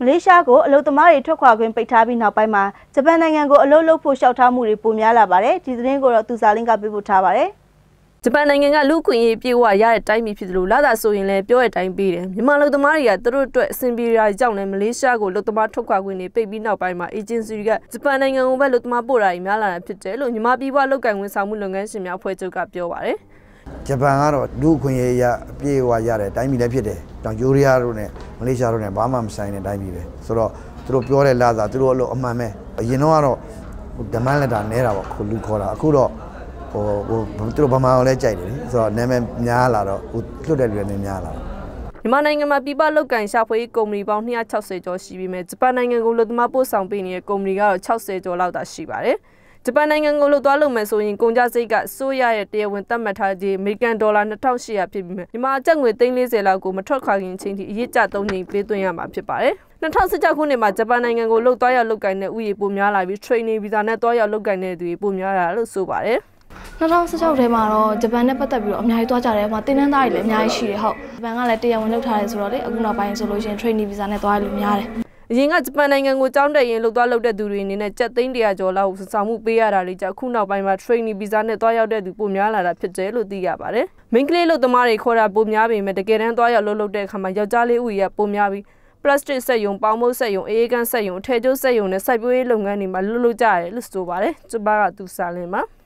မလေးရှားကိုအလုပ်သမားတွေထွက်ခွာခွင့်ပိတ်ထားပြီးနောက်ပိုင်းမှာဂျပန်နိုင်ငံကိုအလုပ်လုပ်ဖို့လျှောက်ထားမှုတွေပိုများလာပါတယ်ဒီသတင်းကိုတော့သူစာလင်းကပေးပို့ထားပါတယ်ဂျပန်နိုင်ငံကလူ့ခွင့်ရေးပြေဝရတဲ့တိုင်းပြည်ဖြစ်သလိုလာတာဆိုရင်လည်းပြောတဲ့အတိုင်းပေးတယ်မြန်မာလူသမားတွေကသူတို့အတွက်အဆင်ပြေရာကြောင့်လည်းမလေးရှားကိုလူသမားထုတ်ခွာခွင့်တွေပိတ်ပြီးနောက်ပိုင်းမှာအေဂျင်စီတွေကဂျပန်နိုင်ငံကိုပဲလူသမားပို့တာတွေများလာတာဖြစ်တယ်လို့ညီမပြည်ပလုပ်ကင်ဝန်ဆောင်မှုလုပ်ငန်းရှင်များအဖွဲ့ချုပ်ကပြောပါတယ် ဂျပန်ကတော့လူအခွင့်အရေးရအပြည့်အဝရတဲ့တိုင်းပြည်လည်းဖြစ်တယ်။တောင်ယူရီးယားတို့နဲ့မလေးရှားတို့နဲ့ဘာမှမဆိုင်တဲ့တိုင်းပြည်ပဲ။ဆိုတော့သူတို့ပြောတဲ့လာစာသူတို့အလို့အမှန်ပဲ။အရင်တော့ကတော့ဒမန်လက်တာနဲတာပေါ့ခုလူခေါ်တာအခုတော့ဟိုဟိုသူတို့ဗမာကိုလည်းကြိုက်တယ်လေ။ဆိုတော့နာမည်များလာတော့ဟိုလွတ်တဲ့လူတွေလည်းများလာတော့မြန်မာနိုင်ငံမှာပြည်ပလုပ်ကင်ရှာဖွေရေးကုမ္ပဏီပေါင်း260ကျော်ရှိပြီးမြဲဂျပန်နိုင်ငံကိုလူသမားပို့ဆောင်ပေးနေတဲ့ကုမ္ပဏီကတော့60ကျော်လောက်သာရှိပါတယ်။ ဂျပန်နိုင်ငံကိုလို့သွားလို့မယ်ဆိုရင်ကုန်ကြစိတ်ကစိုးရရဲ့တရားဝင်သတ်မှတ်ထားခြင်းအမေရိကန်ဒေါ်လာ2800ဖြစ်ပြီးမြဲမြန်မာကျပ်ငွေ340လောက်ကိုမထွက်ခွာခင်ချိန်ထိအရေးကြ3ချိန်ပေးသွင်းရမှာဖြစ်ပါတယ်။2016ခုနှစ်မှာဂျပန်နိုင်ငံကိုလှုပ်သွားရောက်လုပ်ကိုင်တဲ့ဥယျာဉ်ပိုများလာပြီး training visa နဲ့သွားရောက်လုပ်ကိုင်တဲ့သူတွေပိုများလာလို့ဆိုပါတယ်။2016ထဲမှာတော့ဂျပန်နဲ့ပတ်သက်ပြီးတော့အများကြီးသွားကြတယ်။ဟိုတင်းနှန်းသားတွေလည်းအများကြီးရှိတယ်ဟုတ်။ဂျပန်ကလည်းတရားဝင်လုပ်ထားတယ်ဆိုတော့လေအခုနောက်ပိုင်းဆိုလို့ရှိရင် training visa နဲ့သွားရလို့များတယ်။ အရင်ကဂျပန်နိုင်ငံကိုကြောင်းတက်ရင်လှုပ်သွားလှုပ်တဲ့သူတွေအနေနဲ့ကြက်သိန်းတရာကျော်လောက်စဆောင်မှုပေးရတာတွေကြောင့်ခုနောက်ပိုင်းမှာ training visa နဲ့သွားရောက်တဲ့သူပိုများလာတာဖြစ်တယ်လို့သိရပါတယ်။ main ကလေးလို့သမားတွေခေါ်တာပိုများပေမဲ့တကယ်တမ်းသွားရောက်လှုပ်လှုပ်တဲ့အခါမှာယောက်ျားလေးဦးကြီးကပိုများပြီး plastic စက်ယုံပေါင်မုတ်စက်ယုံအေးကန်းစက်ယုံအထည်ကျိုးစက်ယုံနဲ့စိုက်ပျိုးရေးလုပ်ငန်းတွေမှာလှုပ်လှုပ်ကြရတယ်လို့ဆိုပါတယ်။ကျမကသူစာလင်းပါ။